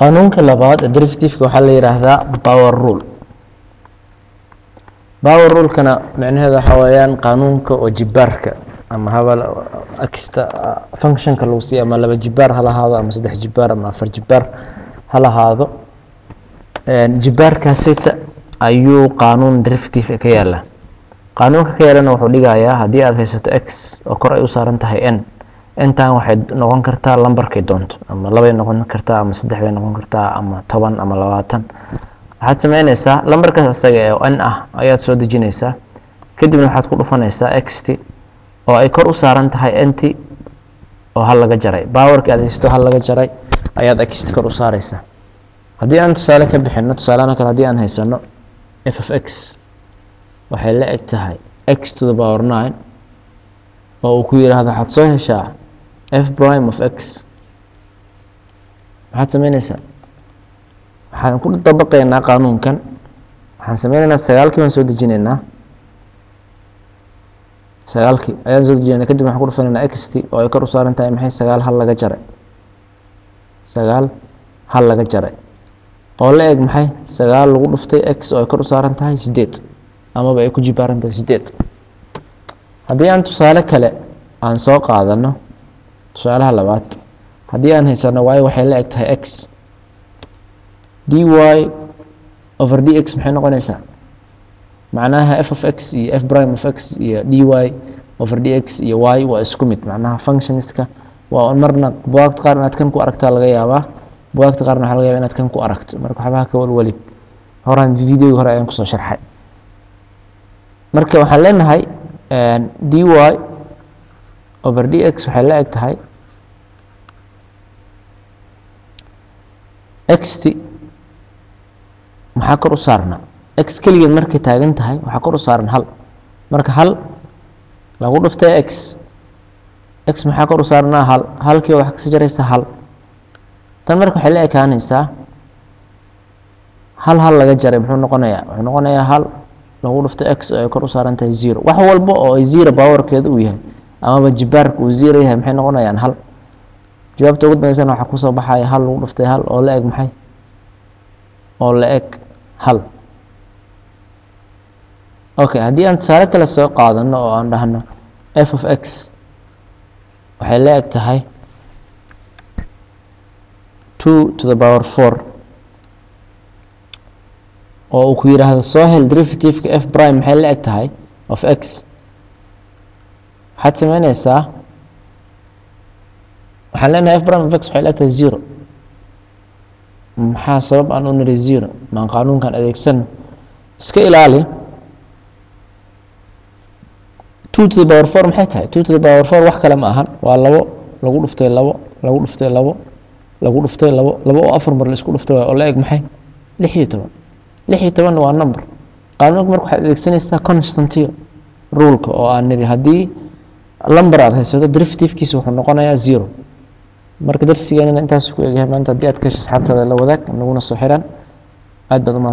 qaanuunka labaad ee derivativeka waxaa la yidhaahdaa power rule. Power rulekana micnaheeda waxaa weeyaan qaanuunka oo jibaarka ama habal akista functionka lagu siiya ama laba jibaar ha lahaado ama saddex jibaar ama afar jibaar ha lahaado. Jibaarkaasita ayuu qaanuun derivative ka yaalla qaanuunka ka yaalana wuxuu dhigayaa haddii aad haysato x oo kor ay u saaran tahay n intan waxay noqon kartaa lambarkay doonto ama labay noqon kartaa ama saddex bay noqon kartaa ama toban ama labaatan. Waxaad sameyneysaa lambarkaas asaga ee n ah ayaad soo dejineysaa kadibna waxaad ku dhufanaysaa xt oo ay kor u saaran tahay nt oo hal laga jaray. Bawarki aad haysato hal laga jaray ayaad xt kor u saareysaa haddii aan tusaale ka bixino tusaalehana kale haddii aan haysano f of x waxay la eg tahay x to the power nine oo uu ku yidhaahdo waxaad soo heshaa f prime of x. Maxaad sameyneysaa waxaan ku dabaqeynaa qaanuunkan. Waxaan sameyneynaa sagaalkii baan soo dejineynaa sagaalkii ayaan soo dejinayna. Kadib waxaan ku dhufaneynaa xt oo ay kor u saaran tahay maxay sagaal hal laga jaray? Sagaal hal laga jaray. Oo la eg maxay sagaal lagu dhuftay x oo ay kor u saaran tahay sideed amaba ay ku jibaaran tahay sideed haddii aan tusaale kale aan soo qaadano tusaalaha labaad haddii aan haysano y waxay la eg tahay x dy over dx maxay noqonaysaa? Macnaha f of x iyo f prime of x iyo dy over dx iyo y waa isku mid. Macnaha functionska waa marna bugaagta qaar inaad kan ku aragtaa laga yaabaa bugaagta qaarna waxa laga yaba inaad kan ku aragto. Marka waxbaha ka walwalin horaan videogi hore ayaan ku soo sharxay. Marka waxaan leenahay dy over dx waxay la eg tahay xt maxaa kor u saarnaa? X keligeed markay taagan tahay waxaa kor u saaran hal. Marka hal lagu dhuftay x x maxaa kor u saarnaa hal? Halkii waxaa kasi jaraysaa hal. Tan marka waxay la ekaanaysaa hal hal laga jaray muxuu noqonayaa? Wuxuu noqonayaa hal lagu dhuftay x oo ay kor u saaran tahay zero. Wax walba oo ay zero powerkeeda uu yahay amaba jibaarka uu zero yahay maxay noqonayaan hal? Jawaabta ugu dambeysana waxaa ku soo baxaya hal lagu dhuftay hal oo la eg maxay? Oo la eg hal. Okay haddii aan tusaale kale soo qaadano oo aan dhahno f of x waxay la eg tahay two to the power four oo uu ku yidhaahdo soo hel derivativeka f prime maxay la eg tahay? Of x waxaad sameyneysaa waxaan leenahay f prime x waxay la eg tahay zero maxaa sabab aan u niri zero maan qaanuunkan adeegsano iska ilaali two to the power four maxay tahay two to the power four wax kale ma ahan waa labo lagu dhuftay labo lagu dhuftay labo lagu dhuftay labo labo oo afar mar la isku dhuftay oo la eg maxay lix iyo toban lix iyo tobanna waa number qaanuunka marka waxaad adeegsanaysaa constantiga ruleka oo aan niri haddii lumber aad haysato derivativkiisa wuxuu noqonayaa zero. Marka darsigeenana intaas ku egyahay maanta haddii aad ka asxaabtaada la wadaag naguna soo xiran aad baad umahad